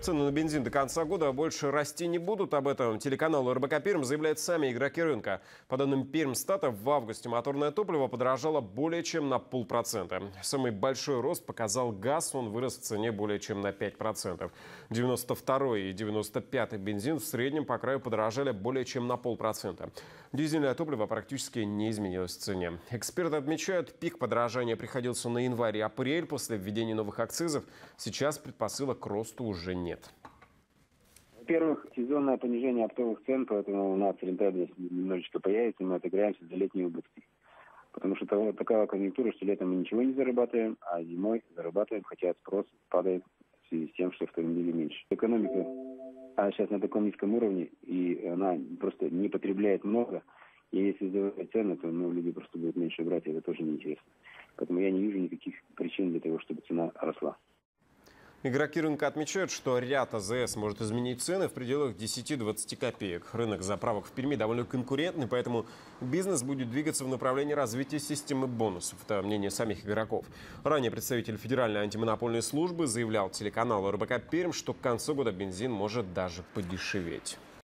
Цены на бензин до конца года больше расти не будут. Об этом телеканал РБК Перм заявляют сами игроки рынка. По данным Пермстата, в августе моторное топливо подорожало более чем на полпроцента. Самый большой рост показал газ, он вырос в цене более чем на 5%. 92 и 95 бензин в среднем по краю подорожали более чем на полпроцента. Дизельное топливо практически не изменилось в цене. Эксперты отмечают, пик подорожания приходился на январь и апрель после введения новых акцизов. Сейчас предпосылок к росту уже нет нет? Во-первых, сезонное понижение оптовых цен, поэтому у нас рентабельность немножечко появится, мы отыграемся за летние убытки. Потому что того, такая конъюнктура, что летом мы ничего не зарабатываем, а зимой зарабатываем, хотя спрос падает в связи с тем, что автомобилей меньше. Экономика а сейчас на таком низком уровне, и она просто не потребляет много. И если завышать цены, то ну, люди просто будут меньше брать, и это тоже неинтересно. Поэтому я не вижу никаких причин для того, чтобы цена росла. Игроки рынка отмечают, что ряд АЗС может изменить цены в пределах 10-20 копеек. Рынок заправок в Перми довольно конкурентный, поэтому бизнес будет двигаться в направлении развития системы бонусов. Это мнение самих игроков. Ранее представитель Федеральной антимонопольной службы заявлял телеканалу РБК Перм, что к концу года бензин может даже подешеветь.